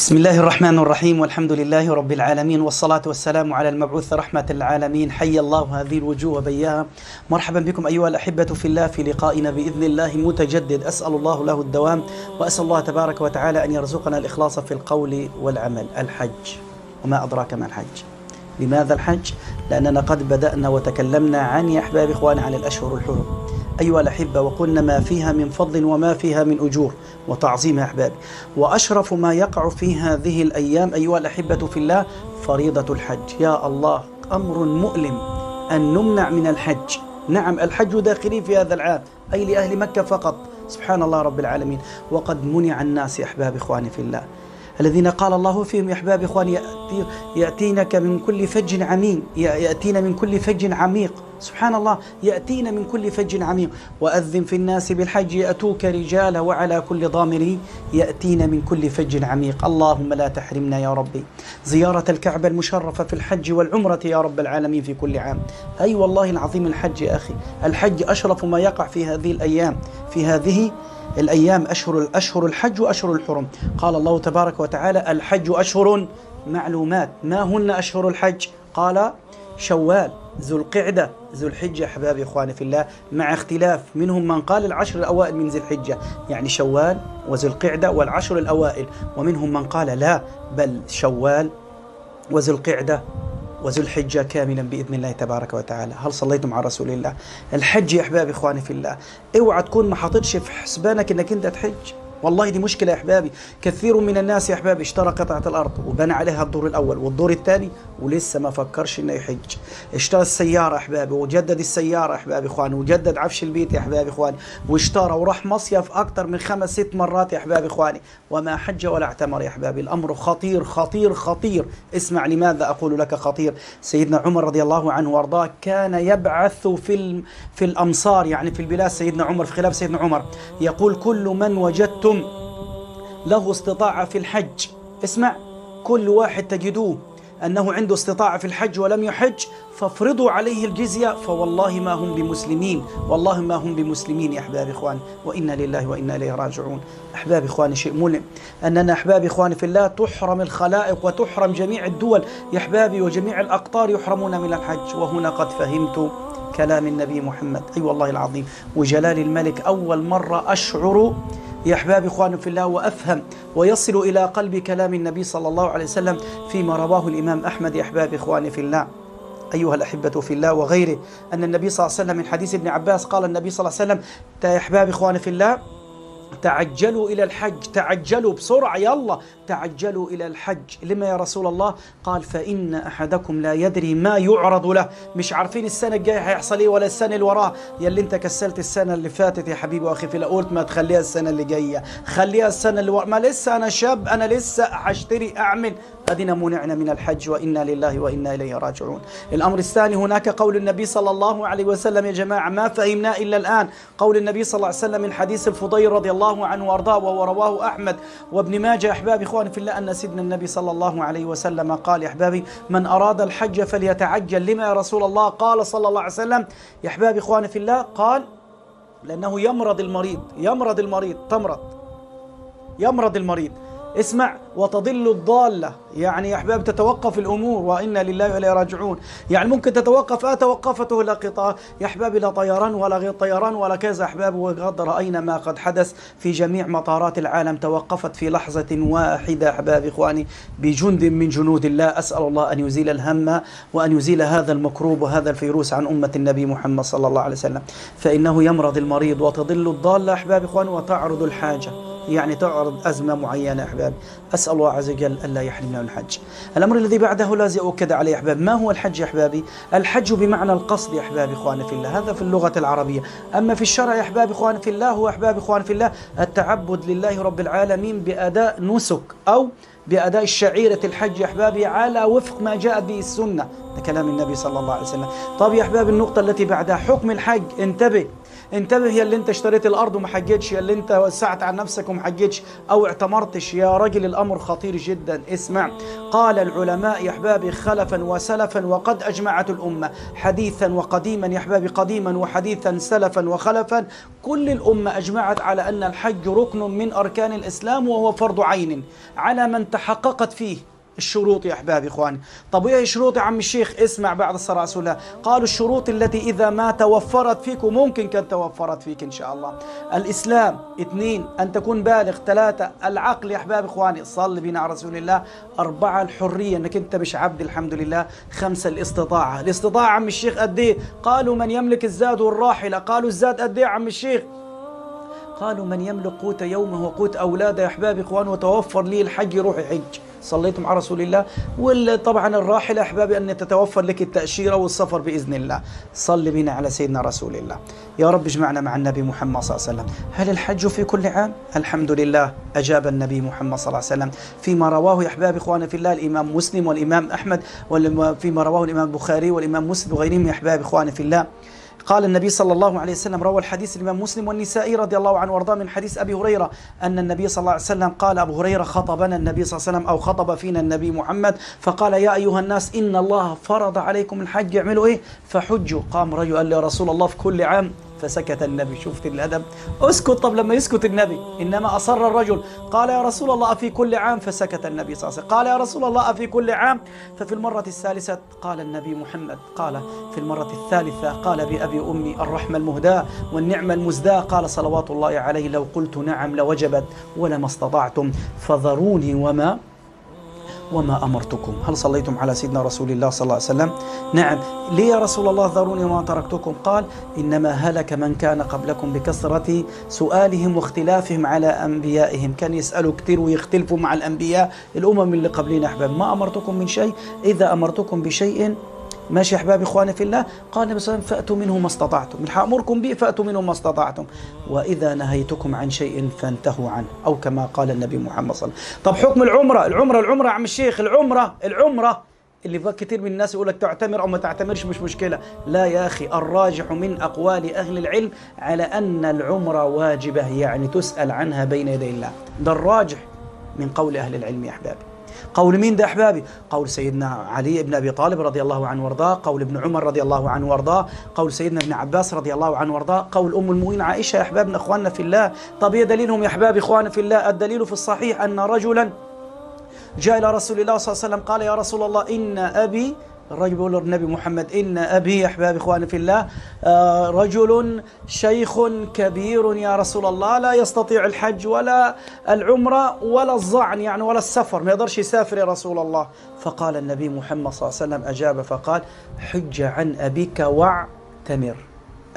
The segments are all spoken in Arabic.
بسم الله الرحمن الرحيم والحمد لله رب العالمين والصلاة والسلام على المبعوث رحمة العالمين حي الله هذه الوجوه وبياها مرحبا بكم أيها الأحبة في الله في لقائنا بإذن الله متجدد أسأل الله له الدوام وأسأل الله تبارك وتعالى أن يرزقنا الإخلاص في القول والعمل الحج وما أدراك ما الحج لماذا الحج؟ لأننا قد بدأنا وتكلمنا عن يا أحباب إخواني عن الأشهر الحرم أيها الأحبة وقلنا ما فيها من فضل وما فيها من أجور وتعظيم أحبابي. وأشرف ما يقع في هذه الأيام أيها الأحبة في الله فريضة الحج. يا الله أمر مؤلم أن نمنع من الحج. نعم الحج داخلي في هذا العام أي لأهل مكة فقط. سبحان الله رب العالمين. وقد منع الناس أحباب إخواني في الله. الذين قال الله فيهم يا أحباب إخواني يأتي يأتينك من كل فج عميق يأتينا من كل فج عميق. سبحان الله يأتينا من كل فج عميق. وأذن في الناس بالحج يأتوك رجالا وعلى كل ضامر. يأتينا من كل فج عميق. اللهم لا تحرمنا يا ربي. زيارة الكعبة المشرفة في الحج والعمرة يا رب العالمين في كل عام. أي أيوة والله العظيم الحج يا أخي. الحج أشرف ما يقع في هذه الأيام في هذه الأيام أشهر أشهر الحج وأشهر الحرم. قال الله تبارك وتعالى الحج أشهر معلومات. ما هن أشهر الحج؟ قال شوال ذو القعدة ذو الحجة أحبابي إخواني في الله مع اختلاف منهم من قال العشر الأوائل من ذي الحجة يعني شوال وذو القعدة والعشر الأوائل. ومنهم من قال لا بل شوال وذو القعدة وذو الحجة كاملا بإذن الله تبارك وتعالى. هل صليتم على رسول الله؟ الحج يا أحبابي إخواني في الله اوعى تكون ما حاططش في حسبانك أنك أنت تحج؟ والله دي مشكلة يا أحبابي. كثير من الناس يا أحبابي اشترى قطعة الأرض وبنى عليها الدور الأول والدور الثاني ولسه ما فكرش إنه يحج. اشترى السيارة أحبابي وجدد السيارة أحبابي إخواني وجدد عفش البيت يا أحبابي إخواني واشترى وراح مصيف أكثر من خمس ست مرات يا أحبابي إخواني. وما حج ولا اعتمر يا أحبابي. الأمر خطير خطير خطير. اسمع لماذا أقول لك خطير. سيدنا عمر رضي الله عنه وأرضاه كان يبعث في في الأمصار يعني في البلاد سيدنا عمر في خلاف سيدنا عمر. يقول كل من وجدتم له استطاعة في الحج. اسمع كل واحد تجدوه أنه عنده استطاعة في الحج ولم يحج فافرضوا عليه الجزية فوالله ما هم بمسلمين. والله ما هم بمسلمين يا أحباب إخواني وإنا لله وإنا إليه راجعون. أحباب إخواني شيء مؤلم أننا أحباب إخواني في الله تحرم الخلائق وتحرم جميع الدول. يا أحبابي وجميع الأقطار يحرمون من الحج. وهنا قد فهمت كلام النبي محمد. أي أيوة والله العظيم. وجلال الملك أول مرة أشعر يا أحبابي إخواني في الله وأفهم ويصل إلى قلب كلام النبي صلى الله عليه وسلم فيما رواه الإمام أحمد يا أحبابي إخواني في الله. أيها الأحبة في الله وغيره أن النبي صلى الله عليه وسلم من حديث ابن عباس قال النبي صلى الله عليه وسلم يا أحبابي إخواني في الله تعجلوا إلى الحج تعجلوا بسرعة يلا تعجلوا إلى الحج. لما يا رسول الله؟ قال فإن أحدكم لا يدري ما يعرض له. مش عارفين السنة الجاية هيحصل إيه ولا السنة اللي وراه يلي أنت كسلت السنة اللي فاتت يا حبيبي وأخي في قلت ما تخليها السنة اللي جاية. خليها السنة اللي ورا. ما لسه أنا شاب أنا لسه هشتري أعمل. أدينا منعنا من الحج وإنا لله وإنا إليه راجعون. الأمر الثاني هناك قول النبي صلى الله عليه وسلم يا جماعة ما فهمنا إلا الآن. قول النبي صلى الله عليه وسلم من حديث الفضيل رضي الله عنه وأرضاه وهو رواه أحمد وابن ماجه أحبابي إخواني في الله أن سيدنا النبي صلى الله عليه وسلم قال يا أحبابي من أراد الحج فليتعجل لما يا رسول الله؟ قال صلى الله عليه وسلم يا أحبابي إخواني في الله. قال لأنه يمرض المريض يمرض المريض تمرض يمرض المريض. اسمع وتضل الضالة. يعني يا أحباب تتوقف الأمور وإنا لله وإليه راجعون. يعني ممكن تتوقف آه توقفته لا قطار يا أحبابي لا طيران ولا غير طيران ولا كذا. أحباب وقد رأينا ما قد حدث في جميع مطارات العالم. توقفت في لحظة واحدة أحباب إخواني بجند من جنود الله. أسأل الله أن يزيل الهم وأن يزيل هذا المكروب وهذا الفيروس عن أمة النبي محمد صلى الله عليه وسلم. فإنه يمرض المريض وتضل الضالة. أحباب إخواني وتعرض الحاجة. يعني تعرض أزمة معينة أحباب. أسأل الله عز وجل ألا يحرمنا من الحج. الأمر الذي بعده لازم أؤكد عليه أحباب. ما هو الحج يا أحبابي؟ الحج بمعنى القصد يا أحبابي إخواني في الله. هذا في اللغة العربية. أما في الشرع يا أحبابي إخواني في الله هو أحبابي إخواني في الله التعبد لله رب العالمين بأداء نسك أو بأداء الشعيرة الحج يا أحبابي على وفق ما جاءت به السنة. كلام النبي صلى الله عليه وسلم. طب يا أحبابي النقطة التي بعدها حكم الحج. انتبه. انتبه يا اللي انت اشتريت الأرض وما حجتش يا اللي انت وسعت عن نفسك وما حجتش أو اعتمرتش يا راجل الأمر خطير جدا. اسمع. قال العلماء يا أحبابي خلفا وسلفا وقد أجمعت الأمة. حديثا وقديما يا أحبابي قديما وحديثا سلفا وخلفا. كل الأمة أجمعت على أن الحج ركن من أركان الإسلام وهو فرض عين على من تحققت فيه. الشروط يا أحبابي إخواني. طب وايه الشروط يا عم الشيخ؟ اسمع رسول الله قالوا الشروط التي إذا ما توفرت فيك وممكن كان توفرت فيك إن شاء الله. الإسلام اثنين أن تكون بالغ. ثلاثة العقل يا أحبابي إخواني. صل بنا على رسول الله. أربعة الحرية إنك أنت مش عبد الحمد لله. خمسة الاستطاعة. الاستطاعة عم الشيخ قد إيه؟ قالوا من يملك الزاد والراحله قالوا الزاد قد إيه عم الشيخ؟ قالوا من يملك قوت يومه وقوت اولاده يا احبابي إخوان وتوفر لي الحج يروح يحج صليتم على رسول الله. وطبعا الراحلة أحبابي أن تتوفر لك التأشيرة والسفر بإذن الله. صل بنا على سيدنا رسول الله. يا رب اجمعنا مع النبي محمد صلى الله عليه وسلم. هل الحج في كل عام؟ الحمد لله. أجاب النبي محمد صلى الله عليه وسلم. فيما رواه يا أحبابي إخواننا في الله الإمام مسلم والإمام أحمد وفيما رواه الإمام البخاري والإمام مسلم وغيرهم يا أحبابي إخواننا في الله. قال النبي صلى الله عليه وسلم روى الحديث الإمام مسلم والنسائي رضي الله عنه وأرضاه من حديث أبي هريرة أن النبي صلى الله عليه وسلم قال أبو هريرة خطبنا النبي صلى الله عليه وسلم أو خطب فينا النبي محمد. فقال يا أيها الناس إن الله فرض عليكم الحج اعملوا إيه؟ فحجوا. قام رجل قال يا رسول الله في كل عام فسكت النبي. شفت الأدب. اسكت طب لما يسكت النبي. إنما أصر الرجل. قال يا رسول الله أفي كل عام؟ فسكت النبي صلى الله عليه وسلم. قال يا رسول الله أفي كل عام؟ ففي المرة الثالثة قال النبي محمد قال في المرة الثالثة قال بأبي أمي الرحمة المهداة والنعمة المزداة. قال صلوات الله عليه لو قلت نعم لوجبت ولما استطعتم. فذروني وما وما أمرتكم. هل صليتم على سيدنا رسول الله صلى الله عليه وسلم؟ نعم. ليه يا رسول الله ذروني وما تركتكم؟ قال إنما هلك من كان قبلكم بكثرة سؤالهم واختلافهم على أنبيائهم. كان يسألوا كثير ويختلفوا مع الأنبياء. الأمم اللي قبلين أحباب ما أمرتكم من شيء؟ إذا أمرتكم بشيء ماشي يا أحبابي إخواني في الله؟ قال النبي صلى الله عليه وسلم فأتوا منه ما استطعتم. اللي حامركم به فأتوا منه ما استطعتم. وإذا نهيتكم عن شيء فانتهوا عنه أو كما قال النبي محمد صلى الله عليه وسلم. طب حكم العمرة؟ العمرة يا عم الشيخ العمرة العمرة. اللي بقى كثير من الناس يقول لك تعتمر أو ما تعتمرش مش مشكلة. لا يا أخي الراجح من أقوال أهل العلم على أن العمرة واجبة يعني تسأل عنها بين يدي الله. ده الراجح من قول أهل العلم يا أحبابي. قول مين ده أحبابي؟ قول سيدنا علي بن أبي طالب رضي الله عنه وارضاه قول ابن عمر رضي الله عنه وارضاه قول سيدنا ابن عباس رضي الله عنه وارضاه قول أم المؤمنين عائشة يا أحبابنا أخواننا في الله. طب يا دليلهم يا أحبابي إخواننا في الله؟ الدليل في الصحيح أن رجلا جاء إلى رسول الله صلى الله عليه وسلم قال يا رسول الله إن أبي الرجل بيقول للنبي محمد إن أبي أحبابي إخواني في الله آه رجل شيخ كبير يا رسول الله لا يستطيع الحج ولا العمرة ولا الظعن يعني ولا السفر ما يقدرش يسافر يا رسول الله. فقال النبي محمد صلى الله عليه وسلم أجاب فقال حج عن أبيك واعتمر.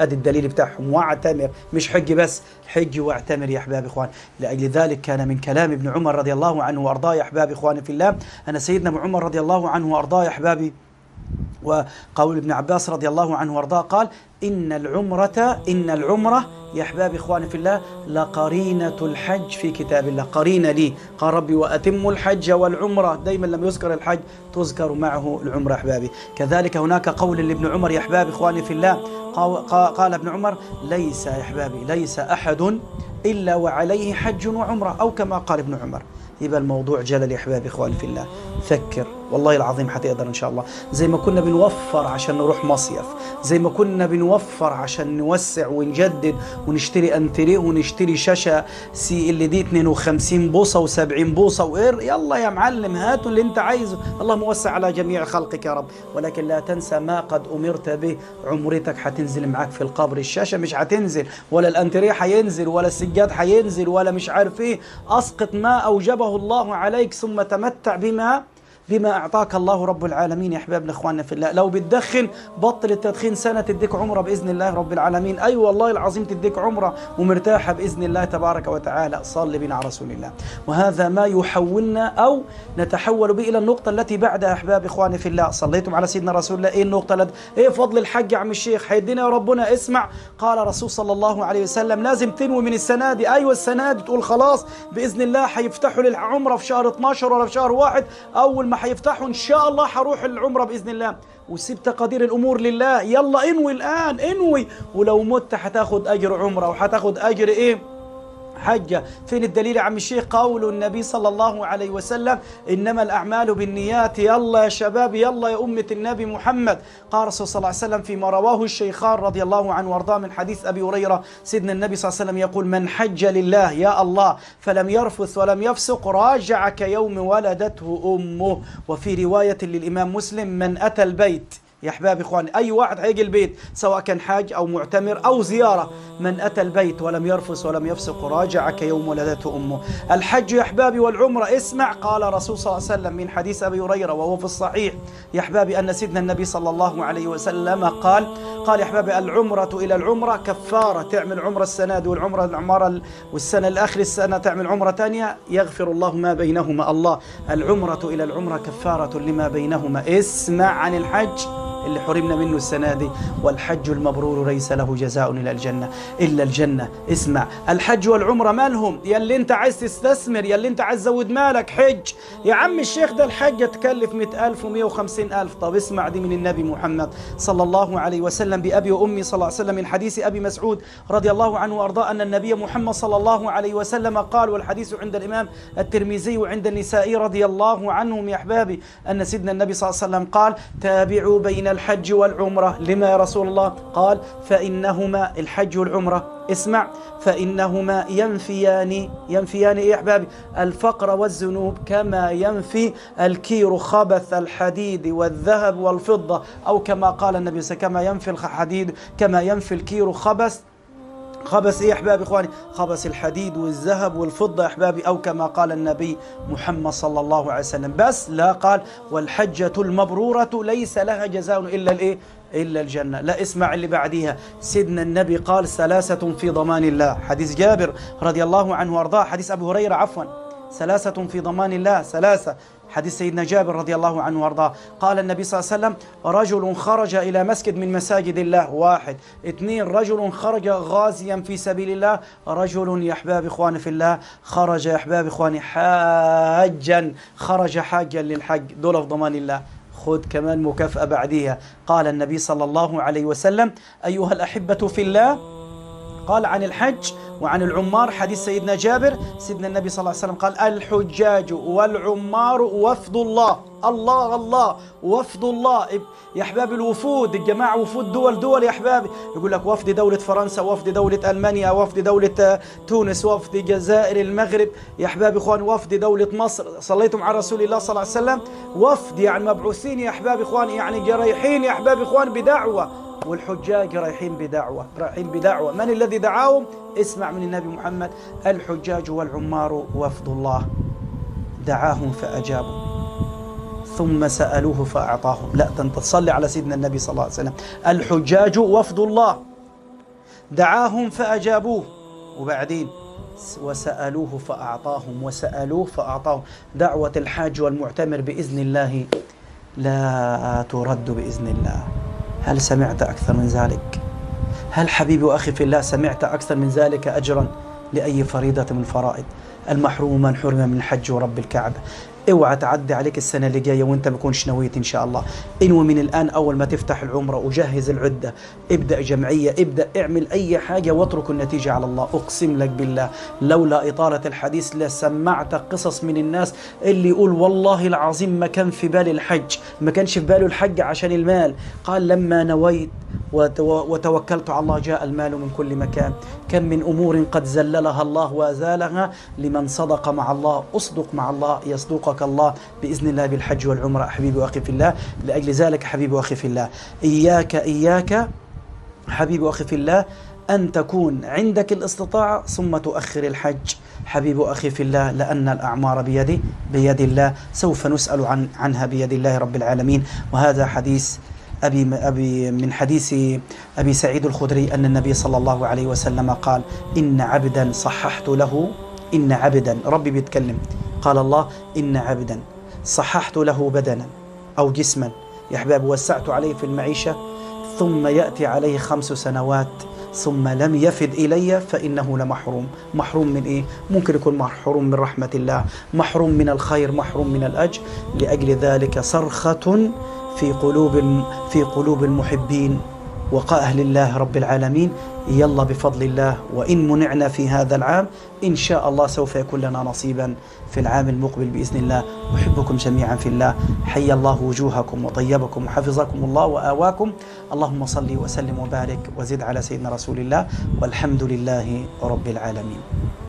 أدي الدليل بتاعهم واعتمر مش حج بس حج واعتمر يا احبابي إخوان. لأجل ذلك كان من كلام ابن عمر رضي الله عنه وأرضاه يا احبابي اخواني في الله. ان سيدنا ابن عمر رضي الله عنه وأرضاه يا أحبابي وقول ابن عباس رضي الله عنه وارضاه قال إن العمرة إن العمرة يا أحباب إخواني في الله لقرينة الحج في كتاب الله. قرينة لي. قال ربي وأتم الحج والعمرة. دائما لما يذكر الحج تذكر معه العمرة أحبابي. كذلك هناك قول لابن عمر يا أحباب إخواني في الله. قال ابن عمر ليس يا أحبابي ليس أحد إلا وعليه حج وعمرة. أو كما قال ابن عمر. يبقى الموضوع جلل يا أحبابي إخواني في الله. فكر. والله العظيم حتقدر إن شاء الله. زي ما كنا بنوفر عشان نروح مصيف زي ما كنا بنوفر عشان نوسع ونجدد ونشتري أنتريه ونشتري شاشة سي ال دي 52 بوصة و70 بوصة وإير. يلا يا معلم هاتوا اللي أنت عايزه. الله موسع على جميع خلقك يا رب. ولكن لا تنسى ما قد أمرت به. عمرتك حتنزل معاك في القبر. الشاشة مش حتنزل ولا الأنتريه حينزل ولا السجاد حينزل ولا مش عارف إيه. أسقط ما أوجبه الله عليك ثم تمتع بما بما أعطاك الله رب العالمين يا أحبابنا إخواننا في الله. لو بتدخن بطل التدخين سنة تديك عمرة بإذن الله رب العالمين. أي أيوة والله العظيم تديك عمرة ومرتاحة بإذن الله تبارك وتعالى. صل بنا على رسول الله. وهذا ما يحولنا أو نتحول به إلى النقطة التي بعدها أحباب إخواني في الله. صليتم على سيدنا رسول الله. إيه النقطة التي إيه فضل الحج يا عم الشيخ؟ حيدنا يا ربنا اسمع. قال رسول صلى الله عليه وسلم لازم تنوي من السنة دي أيوة السنة دي تقول خلاص بإذن الله حيفتحوا للعمرة في شهر 12 ولا في شهر واحد. أول ما حيفتحوا إن شاء الله حروح العمرة بإذن الله. وسيب تقادير الأمور لله. يلا إنوي الآن إنوي. ولو مت حتاخد أجر عمرة وحتاخد أجر إيه؟ حجة فين الدليل يا عم الشيخ؟ قول النبي صلى الله عليه وسلم إنما الأعمال بالنيات. يلا يا شباب يلا يا أمة النبي محمد. قال رسول صلى الله عليه وسلم فيما رواه الشيخان رضي الله عنه وأرضاه من حديث أبي هريرة سيدنا النبي صلى الله عليه وسلم يقول من حج لله يا الله فلم يرفث ولم يفسق راجع كيوم ولدته أمه. وفي رواية للإمام مسلم من أتى البيت يا احباب إخواني أي واحد هيجي البيت سواء كان حاج أو معتمر أو زيارة من أتى البيت ولم يرفس ولم يفسق راجع كيوم ولدته أمه. الحج يا أحبابي والعمرة اسمع قال رسول صلى الله عليه وسلم من حديث أبي هريرة وهو في الصحيح. يا أحبابي أن سيدنا النبي صلى الله عليه وسلم قال قال يا أحبابي العمرة إلى العمرة كفارة تعمل عمره السنة دي والعمره العماره والسنة الآخر السنة تعمل عمرة ثانية يغفر الله ما بينهما. الله العمرة إلى العمرة كفارة لما بينهما. اسمع عن الحج. اللي حرمنا منه السنة دي والحج المبرور ليس له جزاء إلا الجنة. إلا الجنة. اسمع الحج والعمرة مالهم يا اللي انت عايز تستثمر يا اللي انت عايز تزود مالك حج. يا عم الشيخ ده الحج تكلف مئة ألف ومئة وخمسين ألف. طب اسمع دي من النبي محمد صلى الله عليه وسلم بأبي وأمي صلى الله عليه وسلم من حديث أبي مسعود رضي الله عنه وأرضاه أن النبي محمد صلى الله عليه وسلم قال والحديث عند الإمام الترمذي وعند النسائي رضي الله عنهم يا أحبابي أن سيدنا النبي صلى الله عليه وسلم قال تابعوا بين الحج والعمرة. لما يا رسول الله؟ قال فإنهما الحج والعمرة. اسمع فإنهما ينفيان ينفيان إيه أحبابي؟ الفقر والذنوب كما ينفي الكير خبث الحديد والذهب والفضة أو كما قال النبي كما ينفي الحديد كما ينفي الكير خبث خبث إيه يا أحبابي إخواني؟ خبث الحديد والذهب والفضة يا أحبابي أو كما قال النبي محمد صلى الله عليه وسلم. بس لا قال والحجة المبرورة ليس لها جزاء إلا الإيه؟ إلا الجنة. لا اسمع اللي بعديها. سيدنا النبي قال ثلاثة في ضمان الله. حديث جابر رضي الله عنه وأرضاه. حديث ابي هريرة عفوا. ثلاثة في ضمان الله. ثلاثة. حديث سيدنا جابر رضي الله عنه وأرضاه. قال النبي صلى الله عليه وسلم رجل خرج إلى مسجد من مساجد الله واحد. اثنين رجل خرج غازيا في سبيل الله. رجل يا أحباب إخواني في الله. خرج يا أحباب إخواني حاجا. خرج حاجا للحج دول في ضمان الله. خذ كمان مكافأة بعديها. قال النبي صلى الله عليه وسلم أيها الأحبة في الله. قال عن الحج وعن العمار حديث سيدنا جابر سيدنا النبي صلى الله عليه وسلم قال الحجاج والعمار وفد الله. الله الله وفد الله. يا أحباب الوفود الجماعة وفود دول دول يا احبابي يقول لك وفد دولة فرنسا وفد دولة ألمانيا وفد دولة تونس وفد جزائر المغرب. يا احبابي اخواني وفد دولة مصر. صليتم على رسول الله صلى الله عليه وسلم. وفد يعني مبعوثين يا احبابي اخواني يعني جريحين يا احبابي اخواني بدعوة. والحجاج رايحين بدعوة رايحين بدعوة. من الذي دعاهم؟ اسمع من النبي محمد الحجاج والعمار وفد الله. دعاهم فأجابوا. ثم سألوه فأعطاهم. لا تصلي على سيدنا النبي صلى الله عليه وسلم. الحجاج وفد الله. دعاهم فأجابوه. وبعدين وسألوه فأعطاهم وسألوه فأعطاهم. دعوة الحاج والمعتمر بإذن الله لا ترد بإذن الله. هل سمعت أكثر من ذلك؟ هل حبيبي وأخي في الله سمعت أكثر من ذلك أجرا لأي فريضة من الفرائض المحروم من حرم من الحج ورب الكعبة. اوعى تعدي عليك السنة اللي جاية وأنت ما كنتش نويت إن شاء الله. انوي من الآن أول ما تفتح العمرة وجهز العدة ابدأ جمعية ابدأ اعمل أي حاجة واترك النتيجة على الله. أقسم لك بالله لولا إطالة الحديث لسمعت قصص من الناس اللي يقول والله العظيم ما كان في بالي الحج ما كانش في باله الحج عشان المال. قال لما نويت وتوكلت على الله جاء المال من كل مكان. كم من أمور قد زللها الله وأزالها لمن صدق مع الله أصدق مع الله يصدقك الله بإذن الله بالحج والعمرة. حبيبي واخي في الله لأجل ذلك حبيبي واخي في الله إياك إياك حبيبي واخي في الله أن تكون عندك الاستطاعة ثم تؤخر الحج. حبيب أخي في الله لأن الأعمار بيد بيد الله سوف نسأل عن عنها بيد الله رب العالمين. وهذا حديث أبي, أبي من حديث أبي سعيد الخدري أن النبي صلى الله عليه وسلم قال إن عبدا صححت له إن عبدا. ربي بيتكلم. قال الله إن عبدا صححت له بدنا أو جسما. يا أحباب وسعت عليه في المعيشة ثم يأتي عليه خمس سنوات ثم لم يفد إلي فإنه لمحروم. محروم من إيه؟ ممكن يكون محروم من رحمة الله محروم من الخير محروم من الأجر. لأجل ذلك صرخة في قلوب في قلوب المحبين. وأهل الله رب العالمين. يلا بفضل الله. وإن منعنا في هذا العام إن شاء الله سوف يكون لنا نصيبا في العام المقبل بإذن الله. أحبكم جميعا في الله. حي الله وجوهكم وطيبكم وحفظكم الله وآواكم. اللهم صل وسلم وبارك وزد على سيدنا رسول الله. والحمد لله رب العالمين.